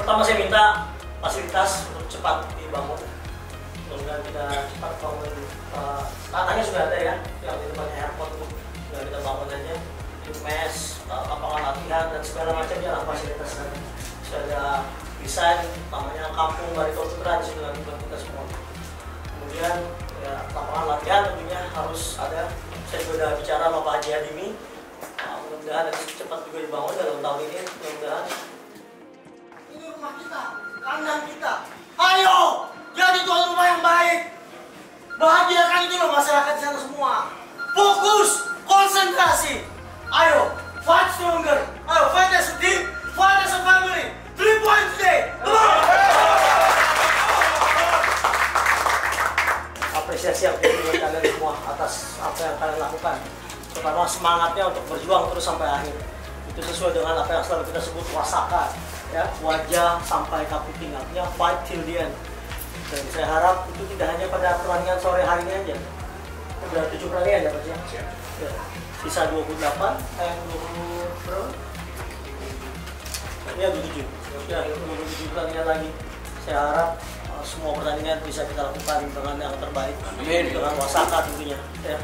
pertama saya minta fasilitas untuk cepat dibangun. Mudah kita cepat bangun uh, tanahnya sudah ada ya yang di tempatnya airport itu sudah kita bangun aja di mes uh, lapangan latihan dan segala macamnya lah fasilitas tadi sudah ada desain namanya kampung Barito Putra di situ nanti buat kita semua. Kemudian ya lapangan latihan tentunya harus ada. Saya sudah bicara sama Pak Haji Hadimi. uh, mudah-mudahan nanti cepat juga dibangun dalam tahun ini mudah-mudahan. Ini rumah kita kandang kita. Ayo jadi tuan rumah yang baik. Bahagiakan itu loh masyarakat di sana semua. Fokus konsentrasi. Ayo fight stronger. Ayo fight as a team fight as a family. Three points today. Come on. Apresiasi buat kalian semua atas apa yang kalian lakukan terutama semangatnya untuk berjuang terus sampai akhir. Itu sesuai dengan apa yang selalu kita sebut wasaka ya. Wajah sampai kapu tinggalnya fight till the end. Dan saya harap itu tidak hanya pada pertandingan sore hari ini aja. Udah tujuh pertandingan ya Pak ya? ya. Sisa 28 eh 20 berapa? ya 27 ya 27 pertandingan lagi. Saya harap uh, semua pertandingan bisa kita lakukan dengan yang terbaik. Amin. dengan wasaka tentunya ya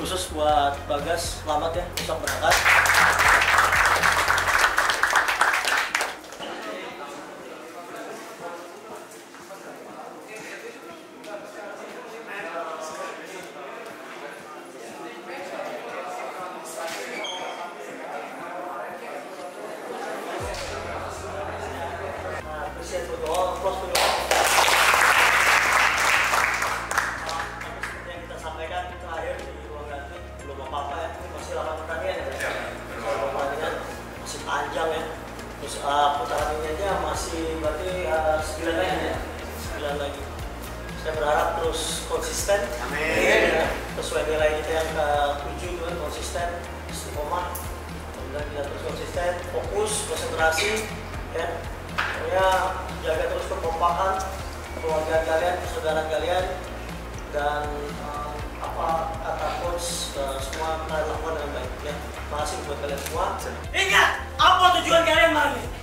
khusus buat Bagas selamat ya besok berangkat uh, 9 lagi ya. 9 lagi. Saya berharap terus konsisten. Amin. Ya, sesuai nilai kita yang ke-7 itu kan konsisten, istiqomah. Kemudian kita terus konsisten, fokus, konsentrasi ya. Pokoknya jaga terus kekompakan keluarga kalian, saudara kalian dan eh, apa kata coach eh, semua kalian lakukan dengan baik ya. Terima kasih buat kalian semua. Ingat apa tujuan kalian malam ini?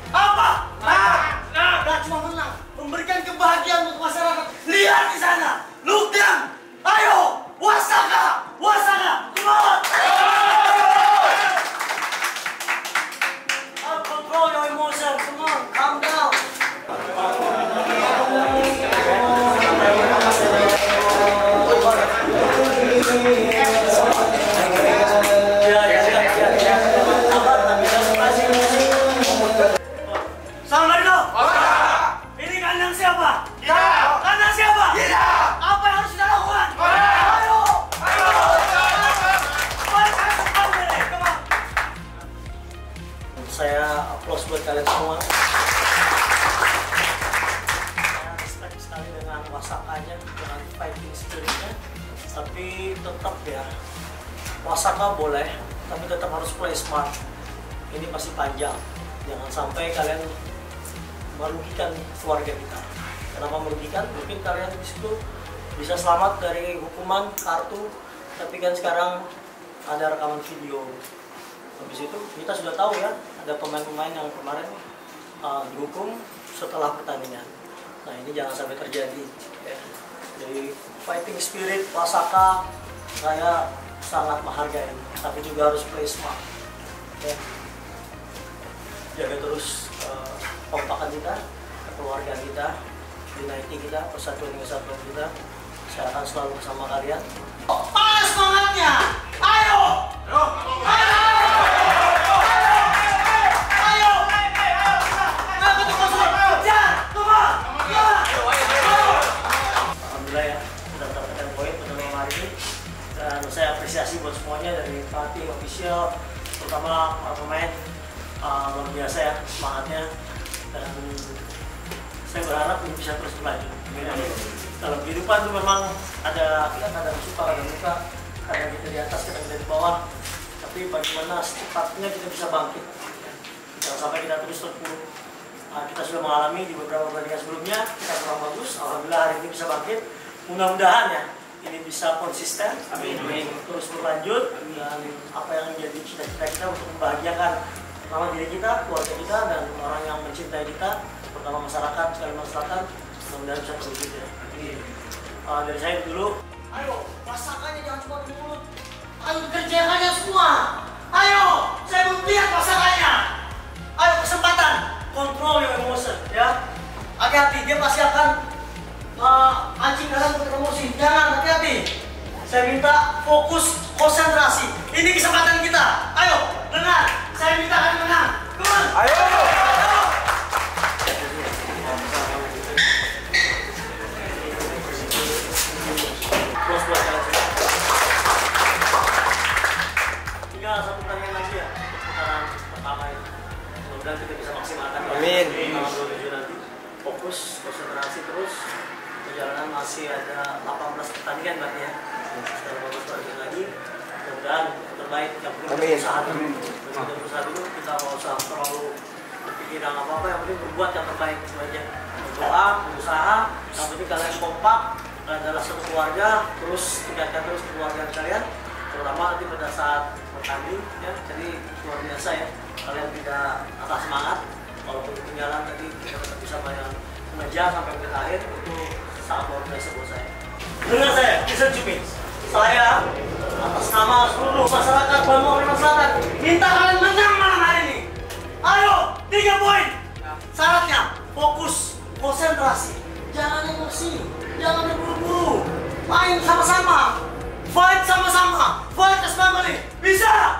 Applause buat kalian semua. Respect sekali dengan wasakanya, dengan fighting spiritnya. Tapi tetap ya, wasaka boleh, tapi tetap harus play smart. Ini pasti panjang. Jangan sampai kalian merugikan keluarga kita. Kenapa merugikan? Mungkin kalian di situ bisa selamat dari hukuman kartu, tapi kan sekarang ada rekaman video. Habis itu kita sudah tahu ya, ada pemain-pemain yang kemarin uh, dihukum setelah pertandingan. Nah ini jangan sampai terjadi. Ya. Jadi fighting spirit Wasaka saya sangat menghargai, tapi juga harus play smart. Ya. Jaga terus uh, kompakan kita, keluarga kita, unity kita, persatuan kesatuan kita. Saya akan selalu bersama kalian. Mana semangatnya? Semuanya dari pelatih, official, terutama para pemain. Uh, luar biasa ya semangatnya. Dan saya berharap ini bisa terus berlanjut. Dalam kehidupan itu memang ada ya, kadang suka, kadang luka, kadang kita di atas, kita di bawah. Tapi bagaimana secepatnya kita bisa bangkit. Jangan sampai kita terus terpuruk. Nah, kita sudah mengalami di beberapa pertandingan sebelumnya, kita kurang bagus. Alhamdulillah hari ini bisa bangkit. Mudah-mudahan ya ini bisa konsisten, Amin. terus berlanjut dan apa yang menjadi cita-cita kita untuk membahagiakan pertama diri kita, keluarga kita, dan orang yang mencintai kita, pertama masyarakat, Kalimantan Selatan, mudah-mudahan bisa terwujud ya. Uh, dari saya dulu, ayo masakannya jangan cuma di mulut, ayo kerjakannya semua. Ayo, saya mau lihat masakannya. Ayo kesempatan, kontrol your emotion ya. Hati-hati, dia pasti akan uh, anjing kalian untuk emosi. Jangan hati-hati. Saya minta fokus, konsentrasi. Ini kesempatan kita. Ayo, dengar. Saya minta kalian menang. On. Ayo. Semua. Tinggal satu pertandingan lagi ya putaran pertama ini. Mudah-mudahan kita bisa maksimalkan. Amin. Tanggal 27 nanti. Fokus, konsentrasi terus. Perjalanan masih ada 18 pertandingan berarti ya. Setelah 18 pertandingan lagi. Mudah-mudahan yang terbaik yang penting berusaha dulu. Kita berusaha dulu. Kita nggak usah terlalu berpikiran apa-apa. Yang penting berbuat yang terbaik itu aja. Berdoa, berusaha. Yang penting kalian kompak. Kalian adalah satu keluarga. Terus tingkatkan terus keluarga kalian. Terutama nanti pada saat bertanding ya. Jadi luar biasa ya. Kalian tidak patah semangat. Walaupun ketinggalan tadi kita tetap bisa bayar mengejar sampai menit akhir itu sahabat saya. Dengar saya, Kisan Cupin. Saya atas nama seluruh masyarakat Bangka Kalimantan Selatan minta kalian menang malam hari ini. Ayo, tiga poin. Syaratnya fokus, konsentrasi, jangan emosi, jangan berburu-buru, main sama-sama, fight sama-sama, fight as family, bisa.